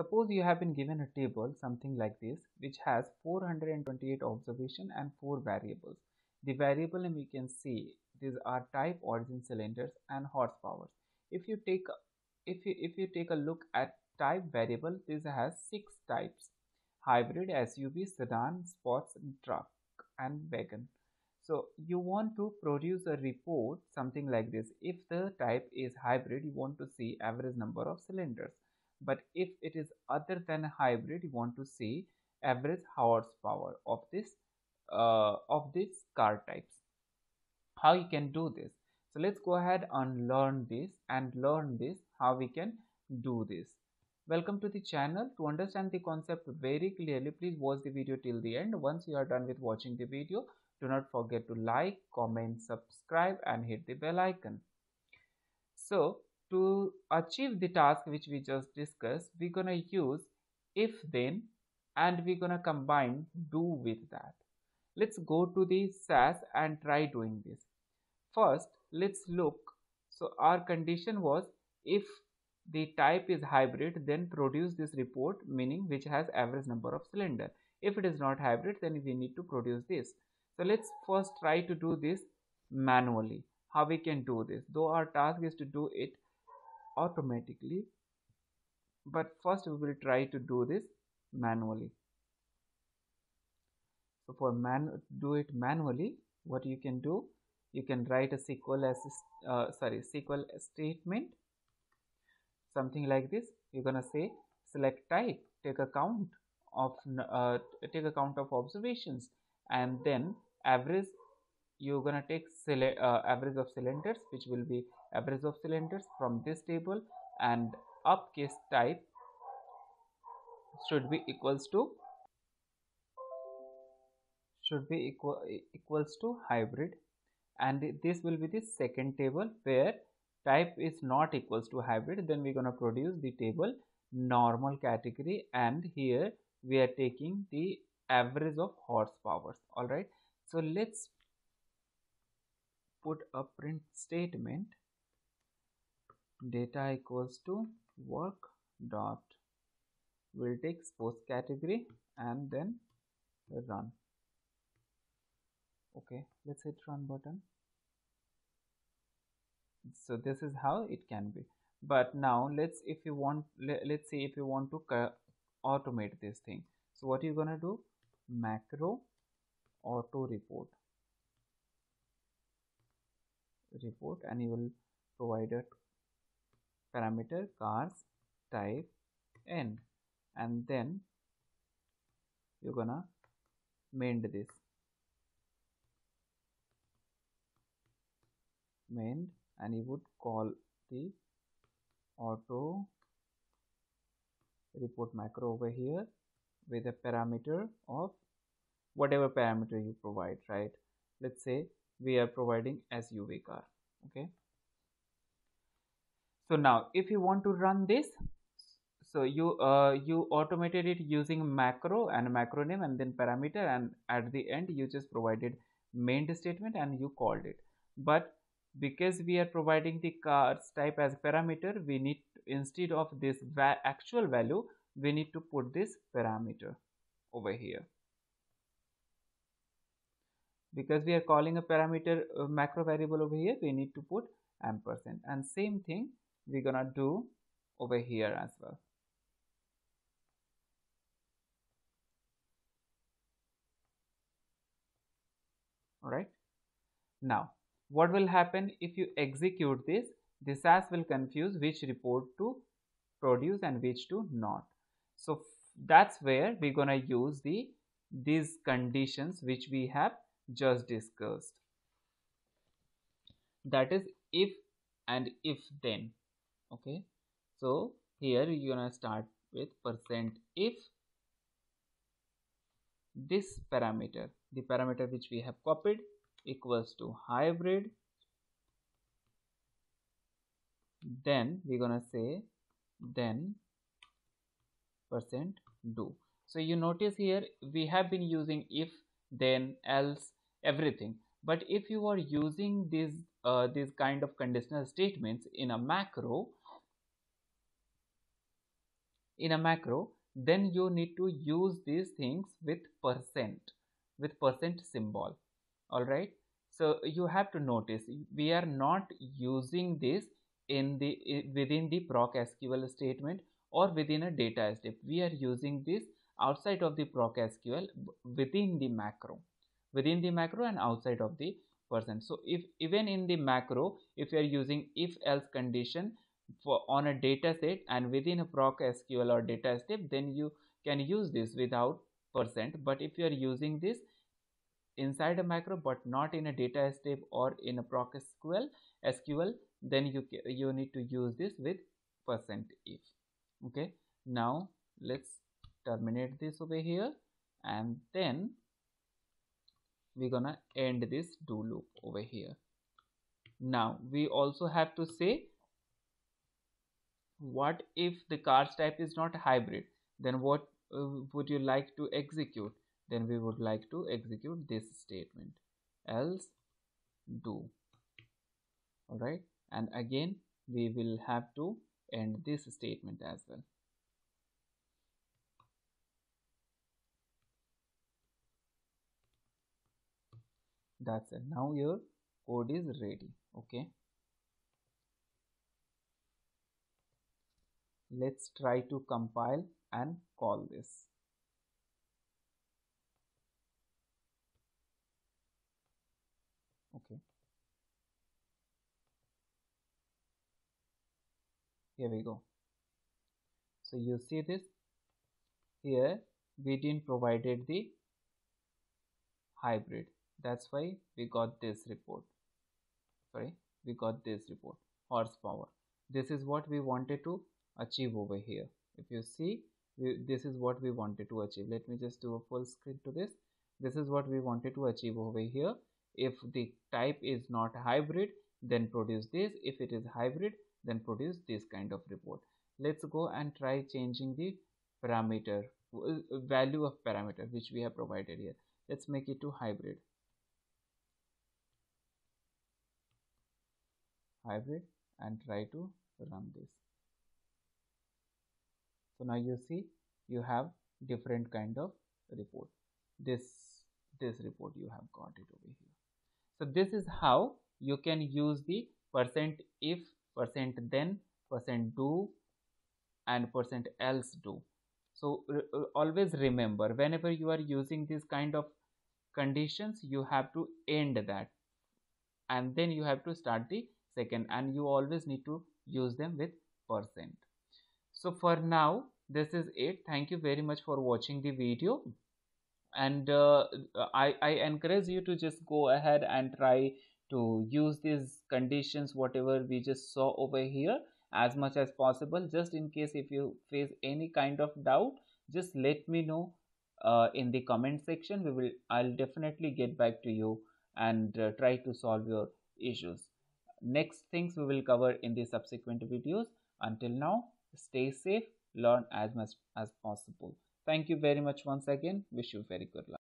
Suppose you have been given a table something like this which has 428 observation and 4 variables. The variable name you can see these are type origin cylinders and horsepower. If you take if you if you take a look at type variable this has six types hybrid SUV sedan sports truck and wagon. So you want to produce a report something like this. If the type is hybrid, you want to see average number of cylinders. But if it is other than a hybrid, you want to see average horsepower of this uh, of these car types. How you can do this? So let's go ahead and learn this and learn this how we can do this. Welcome to the channel. To understand the concept very clearly, please watch the video till the end. Once you are done with watching the video, do not forget to like comment subscribe and hit the bell icon so to achieve the task which we just discussed we're gonna use if then and we're gonna combine do with that. Let's go to the SAS and try doing this. First let's look. So our condition was if the type is hybrid then produce this report meaning which has average number of cylinder. If it is not hybrid then we need to produce this. So let's first try to do this manually how we can do this. Though our task is to do it automatically. But first we will try to do this manually. So for man do it manually what you can do you can write a SQL as uh, sorry SQL statement something like this. You're gonna say select type take account of uh, take account of observations and then average you're gonna take uh, average of cylinders which will be average of cylinders from this table and uppercase type should be equals to should be equal equals to hybrid. And this will be the second table where type is not equals to hybrid. Then we're going to produce the table normal category and here we are taking the average of horsepower all right. So let's put a print statement data equals to work dot we'll take sports category and then run. Okay let's hit run button. So this is how it can be. But now let's if you want let, let's see if you want to automate this thing. So what you're gonna do? Macro auto report report and you will provide a parameter cars type n. And then you're gonna mend this. Mend and you would call the auto report macro over here with a parameter of whatever parameter you provide right? Let's say we are providing as SUV car okay? So now if you want to run this so you uh, you automated it using macro and macro name and then parameter and at the end you just provided mend statement and you called it. But because we are providing the cars type as parameter we need instead of this va actual value we need to put this parameter over here because we are calling a parameter macro variable over here we need to put ampersand. And same thing we're gonna do over here as well. All right? Now what will happen if you execute this? This SAS will confuse which report to produce and which to not. So that's where we're gonna use the these conditions which we have just discussed. That is if and if then. Okay? So here you're gonna start with percent if this parameter the parameter which we have copied equals to hybrid then we're gonna say then percent do. So you notice here we have been using if then else everything. But if you are using these uh, these kind of conditional statements in a macro in a macro then you need to use these things with percent with percent symbol. All right? So you have to notice we are not using this in the within the proc sql statement or within a data step we are using this outside of the proc sql within the macro within the macro and outside of the percent. So if even in the macro if you are using if else condition for on a data set and within a proc sql or data step then you can use this without percent. But if you are using this inside a macro but not in a data step or in a proc sql sql then you you need to use this with percent if. Okay? Now let's terminate this over here and then we're gonna end this do loop over here. Now we also have to say what if the cars type is not hybrid? Then what uh, would you like to execute? Then we would like to execute this statement. Else do. All right and again we will have to end this statement as well that's it. Now your code is ready. Okay. Let's try to compile and call this. Okay. Here we go. So you see this? Here we didn't provided the hybrid that's why we got this report. Sorry we got this report. Horsepower. This is what we wanted to achieve over here. If you see we, this is what we wanted to achieve. Let me just do a full screen to this. This is what we wanted to achieve over here. If the type is not hybrid then produce this. If it is hybrid then produce this kind of report. Let's go and try changing the parameter value of parameter which we have provided here. Let's make it to hybrid hybrid and try to run this. So now you see you have different kind of report. This this report you have got it over here. So this is how you can use the percent if percent then percent do and percent else do. So always remember whenever you are using this kind of conditions you have to end that. And then you have to start the second and you always need to use them with percent. So for now this is it. Thank you very much for watching the video. And uh, I, I encourage you to just go ahead and try to use these conditions whatever we just saw over here as much as possible. Just in case if you face any kind of doubt just let me know uh, in the comment section. We will i'll definitely get back to you and uh, try to solve your issues next things we will cover in the subsequent videos. Until now stay safe learn as much as possible. Thank you very much once again. Wish you very good luck